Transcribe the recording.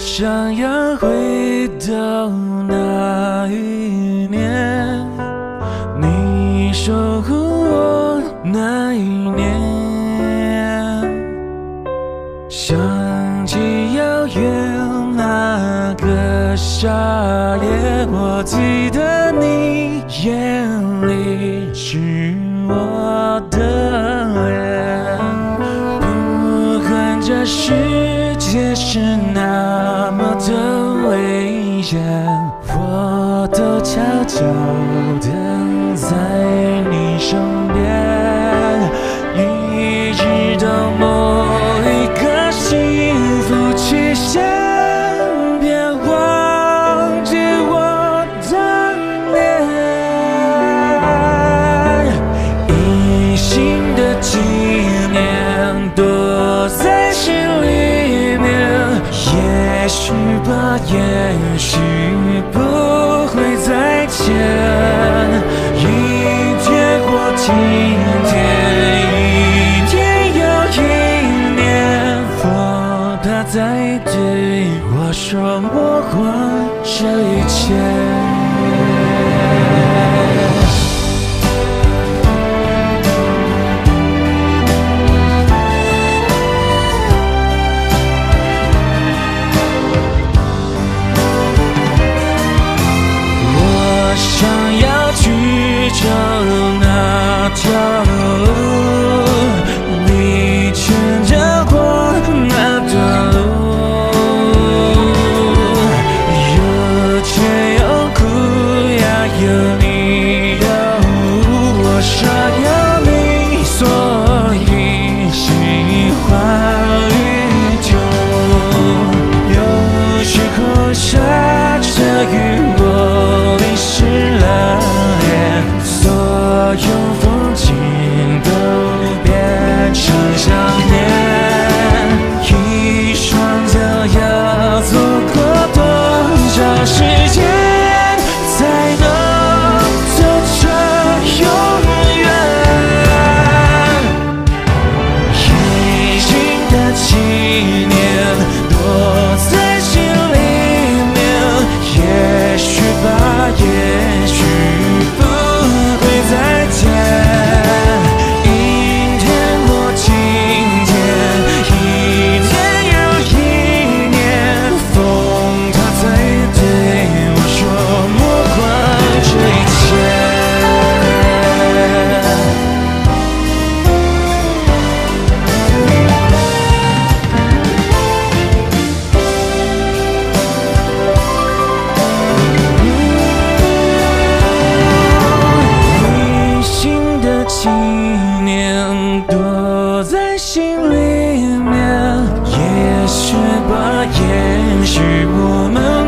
想要回到那一年，你守护我那一年，想起遥远那个夏夜，我记得你眼里是我的脸，不管这是。夜是那么的危险，我都悄悄等在。再对我说莫忘这一切 shut your 也许我们